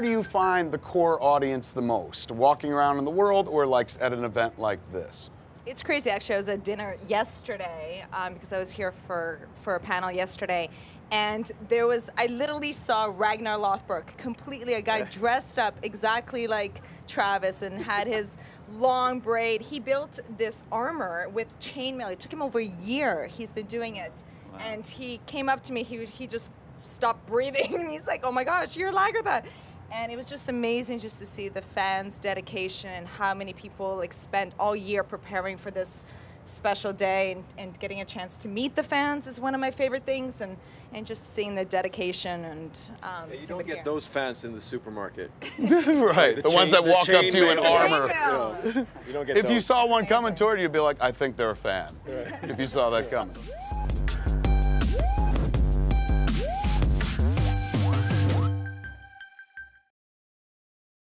where do you find the core audience the most? Walking around in the world or like at an event like this? It's crazy. Actually, I was at dinner yesterday um, because I was here for, for a panel yesterday. And there was, I literally saw Ragnar Lothbrok, completely a guy dressed up exactly like Travis and had his long braid. He built this armor with chainmail. It took him over a year. He's been doing it. Wow. And he came up to me, he, he just stopped breathing. And he's like, oh my gosh, you're Lagertha. And it was just amazing just to see the fans' dedication and how many people like spent all year preparing for this special day and, and, getting a chance to meet the fans is one of my favorite things and, and just seeing the dedication and um, yeah, you don't get those fans in the supermarket. Right the, the chain, ones that walk up to you in armor. You, you don't get if those. you saw one coming toward you you'd be like I think they're a fan. Right. if you saw that coming